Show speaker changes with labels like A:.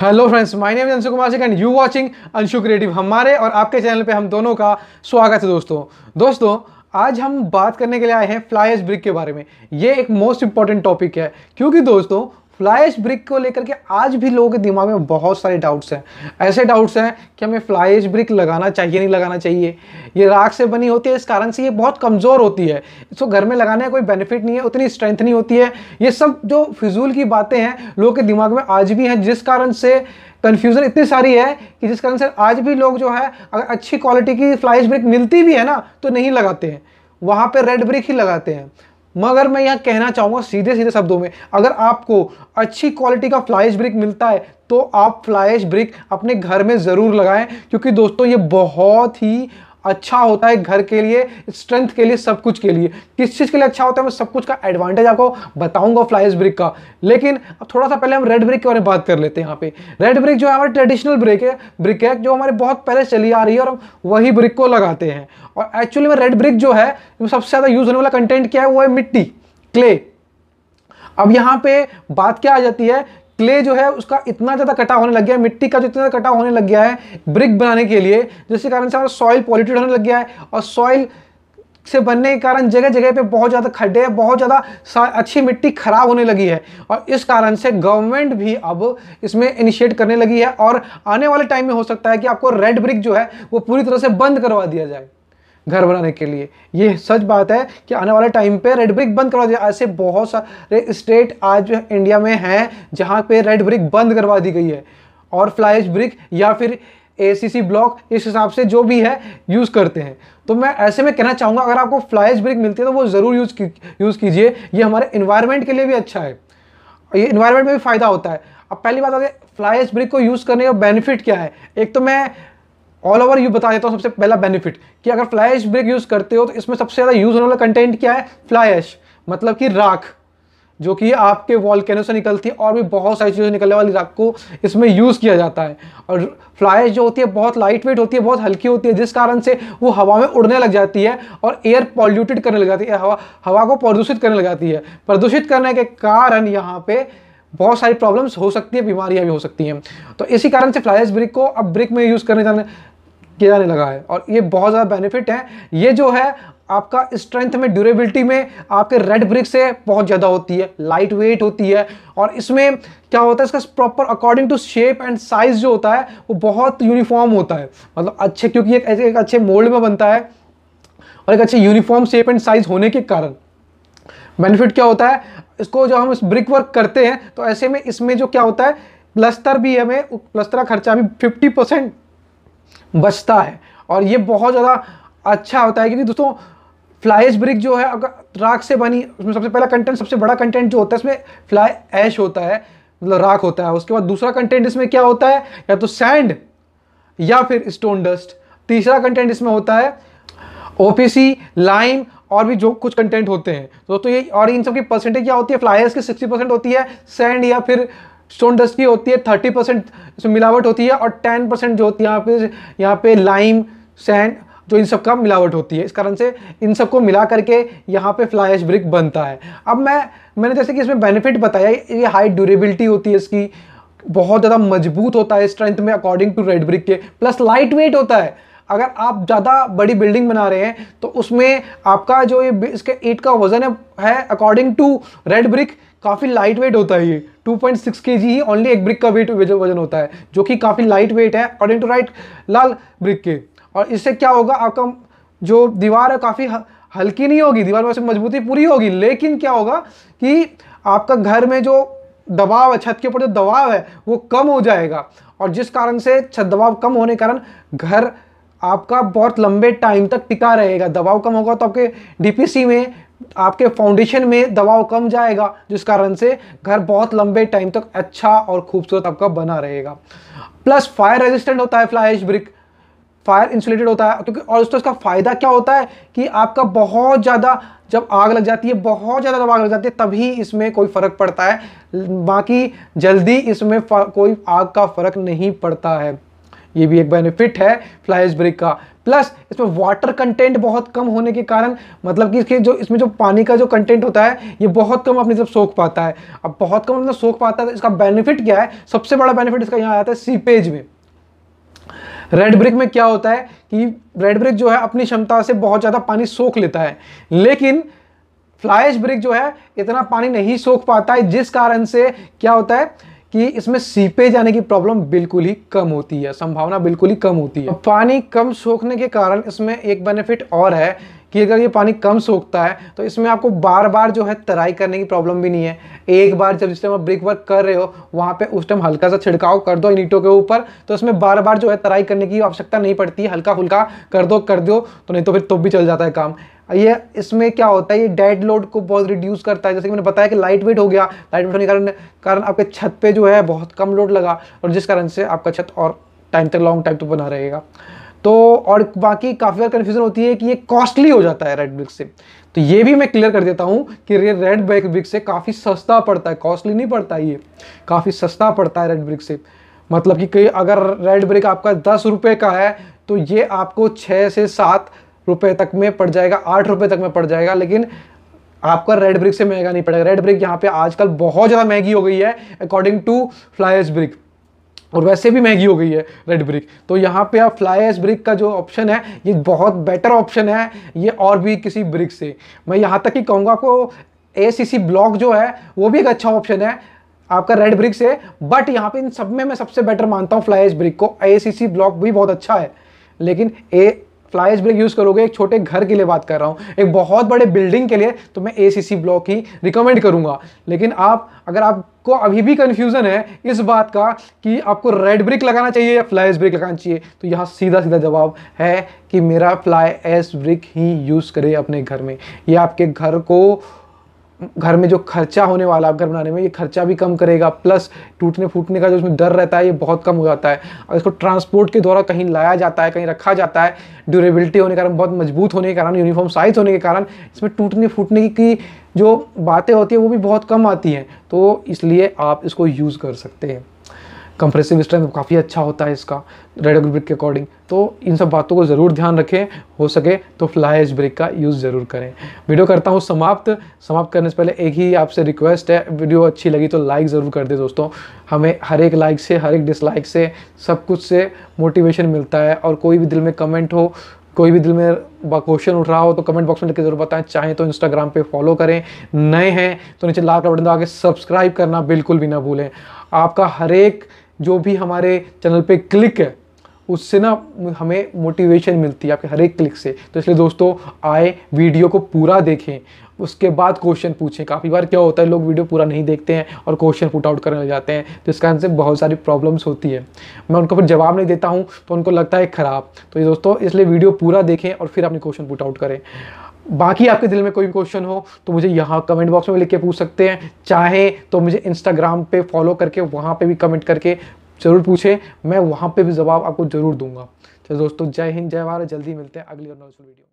A: Hello friends my name Anshu Kumar Singh and you watching Anshu creative हमारे और आपके channel पे हम दोनों का स्वागत है दोस्तों। दोस्तों, आज हम बात करने के लिए आए हैं फ्लाई ब्रिक के बारे में। ये एक मोस्ट इंपॉर्टेंट टॉपिक है, क्योंकि दोस्तों फ्लाई एश ब्रिक को लेकर के आज भी लोगों के दिमाग में बहुत सारे डाउट्स हैं। ऐसे डाउट्स हैं कि हमें फ्लाइश ब्रिक लगाना चाहिए, नहीं लगाना चाहिए। ये राख से बनी होती है, इस कारण से ये बहुत कमज़ोर होती है। इसको घर में लगाने का कोई बेनिफिट नहीं है, उतनी स्ट्रेंथ नहीं होती है। ये सब जो फिजूल की बातें हैं, लोगों के दिमाग में आज भी हैं, जिस कारण से कन्फ्यूज़न इतनी सारी है कि जिस कारण से आज भी लोग जो है, अगर अच्छी क्वालिटी की फ्लाइश ब्रिक मिलती भी है ना तो नहीं लगाते हैं। वहाँ पे रेड ब्रिक ही लगाते हैं। मगर मैं यहाँ कहना चाहूँगा सीधे सीधे शब्दों में, अगर आपको अच्छी क्वालिटी का फ्लाइश ब्रिक मिलता है तो आप फ्लाइश ब्रिक अपने घर में ज़रूर लगाएँ, क्योंकि दोस्तों ये बहुत ही अच्छा होता है घर के लिए स्ट्रेंथ के लिए, सब कुछ के लिए। किस चीज़ के लिए अच्छा होता है? मैं सब कुछ का एडवांटेज आपको बताऊँगा फ्लाइज ब्रिक का। लेकिन अब थोड़ा सा पहले हम रेड ब्रिक के बारे में बात कर लेते हैं यहाँ पे। रेड ब्रिक जो है हमारे ट्रेडिशनल ब्रिक है ब्रिक है, जो हमारे बहुत पहले चली आ रही है और हम वही ब्रिक को लगाते हैं। और एक्चुअली में रेड ब्रिक जो है सबसे ज़्यादा यूज़ होने वाला कंटेंट क्या है? वो है मिट्टी क्ले अब यहाँ पे बात क्या आ जाती है? क्ले जो है उसका इतना ज़्यादा कटा होने लग गया है, मिट्टी का जो इतना कटा होने लग गया है ब्रिक बनाने के लिए, जिसके कारण से हमारा सॉइल पॉल्यूटेड होने लग गया है और सॉइल से बनने के कारण जगह जगह पे बहुत ज़्यादा खड्डे हैं बहुत ज़्यादा अच्छी मिट्टी खराब होने लगी है और इस कारण से गवर्नमेंट भी अब इसमें इनिशिएट करने लगी है और आने वाले टाइम में हो सकता है कि आपको रेड ब्रिक जो है वो पूरी तरह से बंद करवा दिया जाए। घर बनाने के लिए। ये सच बात है कि आने वाले टाइम पे रेड ब्रिक बंद करवा दिया। ऐसे बहुत सारे स्टेट आज इंडिया में हैं जहाँ पे रेड ब्रिक बंद करवा दी गई है। और फ्लाइज ब्रिक या फिर एसीसी ब्लॉक इस हिसाब से जो भी है यूज़ करते हैं। तो मैं ऐसे में कहना चाहूँगा अगर आपको फ्लाइज ब्रिक मिलती है तो वो ज़रूर यूज़ की, यूज़ कीजिए। ये हमारे इन्वायरमेंट के लिए भी अच्छा है। ये इन्वायरमेंट में भी फ़ायदा होता है। अब पहली बात आती है फ्लाइज ब्रिक को यूज़ करने का बेनिफिट क्या है? एक तो मैं ऑल ओवर यू बता देता हूँ सबसे पहला बेनिफिट कि अगर फ्लाई एश ब्रिक यूज़ करते हो तो इसमें सबसे ज़्यादा यूज़ होने वाला कंटेंट क्या है? फ्लाई मतलब कि राख, जो कि आपके वॉलकैनो से निकलती है और भी बहुत सारी चीज़ें निकलने वाली राख को इसमें यूज़ किया जाता है। और फ्लाई जो होती है, बहुत लाइट वेट होती है, बहुत हल्की होती है, जिस कारण से वो हवा में उड़ने लग जाती है और एयर पॉल्यूटेड करने लग जाती है। हवा हवा को प्रदूषित करने लग जाती है। प्रदूषित करने के कारण यहाँ पे बहुत सारी प्रॉब्लम्स हो सकती है, बीमारियाँ भी हो सकती हैं। तो इसी कारण से फ्लाइज ब्रिक को अब ब्रिक में यूज़ करने जाने किया जाने लगा है और ये बहुत ज़्यादा बेनिफिट है। ये जो है, आपका स्ट्रेंथ में ड्यूरेबिलिटी में आपके रेड ब्रिक से बहुत ज़्यादा होती है लाइट वेट होती है और इसमें क्या होता है, इसका proper according to shape and size जो होता है, वो बहुत यूनिफॉर्म होता है। मतलब अच्छे, क्योंकि एक ऐसे एक अच्छे मोल्ड में बनता है और एक अच्छे यूनिफॉर्म शेप एंड साइज़ होने के कारण। बेनिफिट क्या होता है, इसको जब हम इस ब्रिक वर्क करते हैं तो ऐसे में इसमें जो क्या होता है, प्लस्तर भी हमें, प्लस्तर का खर्चा भी फिफ्टी परसेंट बचता है। और ये बहुत ज़्यादा अच्छा होता है क्योंकि दोस्तों फ्लाइज ब्रिक जो है, अगर राख से बनी, उसमें सबसे पहला कंटेंट सबसे बड़ा कंटेंट जो होता है, इसमें फ्लाई ऐश होता है मतलब राख होता है। उसके बाद दूसरा कंटेंट इसमें क्या होता है, या तो सैंड या फिर स्टोन डस्ट तीसरा कंटेंट इसमें होता है ओपीसी लाइम और भी जो कुछ कंटेंट होते हैं। दोस्तों तो ये और इन सब की परसेंटेज क्या होती है? फ्लाइज की सिक्सटी परसेंट होती है सैंड या फिर स्टोन डस्ट की होती है थर्टी परसेंट इसमें मिलावट होती है और टेन परसेंट जो होती है यहाँ पे यहाँ पे लाइम सैंड जो इन सब का मिलावट होती है। इस कारण से इन सबको मिला करके यहाँ पे फ्लाई एश ब्रिक बनता है। अब मैं, मैंने जैसे कि इसमें बेनिफिट बताया, ये हाई ड्यूरेबिलिटी होती है इसकी, बहुत ज़्यादा मज़बूत होता है स्ट्रेंथ में अकॉर्डिंग टू रेड ब्रिक के। प्लस लाइट वेट होता है। अगर आप ज़्यादा बड़ी बिल्डिंग बना रहे हैं तो उसमें आपका जो ये इसके ईट का वज़न है अकॉर्डिंग टू रेड ब्रिक काफ़ी लाइट वेट होता है ये। 2.6 पॉइंट ही ओनली एक ब्रिक का वेट वज़न होता है, जो कि काफ़ी लाइट वेट है अकॉर्डिंग टू राइट लाल ब्रिक के। और इससे क्या होगा, आपका जो दीवार है, काफ़ी हल्की नहीं होगी, दीवार में मजबूती पूरी होगी, लेकिन क्या होगा कि आपका घर में जो दबाव है, छत के ऊपर जो दबाव है, वो कम हो जाएगा। और जिस कारण से छत दबाव कम होने के कारण घर आपका बहुत लंबे टाइम तक टिका रहेगा। दबाव कम होगा तो आपके डीपीसी में, आपके फाउंडेशन में दबाव कम जाएगा, जिस कारण से घर बहुत लंबे टाइम तक अच्छा और खूबसूरत आपका बना रहेगा। प्लस फायर रेजिस्टेंट होता है फ्लाई ब्रिक फायर इंसुलेटेड होता है, क्योंकि और उसका फ़ायदा क्या होता है कि आपका बहुत ज़्यादा जब आग लग जाती है, बहुत ज़्यादा जब आग लग जाती है, तभी इसमें कोई फ़र्क पड़ता है। बाकी जल्दी इसमें कोई आग का फ़र्क नहीं पड़ता है। ये भी एक बेनिफिट है फ्लाइज ब्रिक का। प्लस इसमें वाटर कंटेंट बहुत कम होने के कारण मतलब कि इसके जो, इसमें जो पानी का जो कंटेंट होता है, ये बहुत कम अपनी तरफ़ सोख पाता है। अब बहुत कम अपना सोख पाता है तो इसका बेनिफिट क्या है? सबसे बड़ा बेनिफिट इसका यहाँ आता है सीपेज में। रेड ब्रिक में क्या होता है कि रेड ब्रिक जो है, अपनी क्षमता से बहुत ज़्यादा पानी सोख लेता है। लेकिन फ्लाइज ब्रिक जो है, इतना पानी नहीं सोख पाता है, जिस कारण से क्या होता है? कि इसमें सीपे जाने की प्रॉब्लम बिल्कुल ही कम होती है, संभावना बिल्कुल ही कम होती है। पानी कम सोखने के कारण इसमें एक बेनिफिट और है कि अगर ये पानी कम सोखता है तो इसमें आपको बार बार जो है तराई करने की प्रॉब्लम भी नहीं है। एक बार जब जिस टाइम आप ब्रिक वर्क कर रहे हो, वहाँ पे उस टाइम हल्का सा छिड़काव कर दो इन ईंटों के ऊपर तो इसमें बार बार जो है तराई करने की आवश्यकता नहीं पड़ती हल्का फुल्का कर दो कर दो तो नहीं तो फिर तो भी चल जाता है काम। ये इसमें क्या होता है, ये डेड लोड को बहुत रिड्यूस करता है। जैसे कि मैंने बताया कि लाइट वेट हो गया। लाइट वेट होने के कारण कारण आपके छत पे जो है बहुत कम लोड लगा और जिस कारण से आपका छत और टाइम तक लॉन्ग टाइम तक बना रहेगा। तो और बाकी काफ़ी बार कन्फ्यूज़न होती है कि ये कॉस्टली हो जाता है रेड ब्रिक से। तो ये भी मैं क्लियर कर देता हूँ कि ये रेड ब्रिक ब्रिक से काफ़ी सस्ता पड़ता है। कॉस्टली नहीं पड़ता ये। काफ़ी सस्ता पड़ता है रेड ब्रिक से। मतलब कि अगर रेड ब्रिक आपका दस रुपये का है तो ये आपको छः से सात रुपये तक में पड़ जाएगा, आठ रुपये तक में पड़ जाएगा, लेकिन आपका रेड ब्रिक से महँगा नहीं पड़ेगा। रेड ब्रिक यहाँ पे आजकल बहुत ज़्यादा महँगी हो गई है अकॉर्डिंग टू फ्लायर्स ब्रिक और वैसे भी महँगी हो गई है रेड ब्रिक तो यहाँ पे आप फ्लाई एस ब्रिक का जो ऑप्शन है, ये बहुत बेटर ऑप्शन है, ये और भी किसी ब्रिक से। मैं यहाँ तक ही कहूँगा आपको ए ब्लॉक जो है, वो भी एक अच्छा ऑप्शन है आपका रेड ब्रिक से। बट यहाँ पे इन सब में मैं सबसे बेटर मानता हूँ फ्लाई ब्रिक को। ए सी सी ब्लॉक भी बहुत अच्छा है, लेकिन ए फ्लाइज ब्रेक यूज़ करोगे, एक छोटे घर के लिए बात कर रहा हूँ, एक बहुत बड़े बिल्डिंग के लिए तो मैं एसीसी ब्लॉक ही रिकमेंड करूँगा। लेकिन आप, अगर आपको अभी भी कन्फ्यूज़न है इस बात का कि आपको रेड ब्रिक लगाना चाहिए या फ्लाई फ्लाइज ब्रिक लगाना चाहिए तो यहाँ सीधा सीधा जवाब है कि मेरा फ्लाई एस ब्रिक ही यूज़ करे अपने घर में। ये आपके घर को घर में जो खर्चा होने वाला है, घर बनाने में, ये खर्चा भी कम करेगा प्लस टूटने फूटने का जो उसमें डर रहता है, ये बहुत कम हो जाता है। और इसको ट्रांसपोर्ट के द्वारा कहीं लाया जाता है, कहीं रखा जाता है ड्यूरेबिलिटी होने के कारण, बहुत मज़बूत होने के कारण यूनिफॉर्म साइज़ होने के कारण, इसमें टूटने फूटने की जो बातें होती हैं, वो भी बहुत कम आती हैं। तो इसलिए आप इसको यूज़ कर सकते हैं। कंप्रेसिव स्ट्रेंथ काफ़ी अच्छा होता है इसका रेड ब्रिक के अकॉर्डिंग तो इन सब बातों को ज़रूर ध्यान रखें, हो सके तो फ्लाई ब्रेक का यूज़ ज़रूर करें। वीडियो करता हूँ समाप्त। समाप्त करने से पहले एक ही आपसे रिक्वेस्ट है वीडियो अच्छी लगी तो लाइक ज़रूर कर दे दोस्तों। हमें हर एक लाइक से, हर एक डिसलाइक से, सब कुछ से मोटिवेशन मिलता है और कोई भी दिल में कमेंट हो, कोई भी दिल में क्वेश्चन उठ रहा हो तो कमेंट बॉक्स में लिखकर ज़रूर बताएँ। चाहें तो इंस्टाग्राम पे फॉलो करें। नए हैं तो नीचे लाल का बटन दबा के सब्सक्राइब करना बिल्कुल भी ना भूलें। आपका हर एक जो भी हमारे चैनल पे क्लिक है उससे ना हमें मोटिवेशन मिलती है आपके हर एक क्लिक से। तो इसलिए दोस्तों, आए वीडियो को पूरा देखें। उसके बाद क्वेश्चन पूछें। काफ़ी बार क्या होता है, लोग वीडियो पूरा नहीं देखते हैं और क्वेश्चन पुट आउट करने लग जाते हैं। तो इस कारण से बहुत सारी प्रॉब्लम्स होती है। मैं उनको फिर जवाब नहीं देता हूँ तो उनको लगता है ख़राब। तो ये दोस्तों, इसलिए वीडियो पूरा देखें और फिर अपने क्वेश्चन पुट आउट करें। बाकी आपके दिल में कोई क्वेश्चन हो तो मुझे यहाँ कमेंट बॉक्स में लिख के पूछ सकते हैं। चाहे तो मुझे इंस्टाग्राम पे फॉलो करके, वहाँ पे भी कमेंट करके ज़रूर पूछें, मैं वहाँ पर भी जवाब आपको ज़रूर दूँगा। चलो दोस्तों, जय हिंद, जय भारत, जल्दी मिलते हैं अगली और नौ वीडियो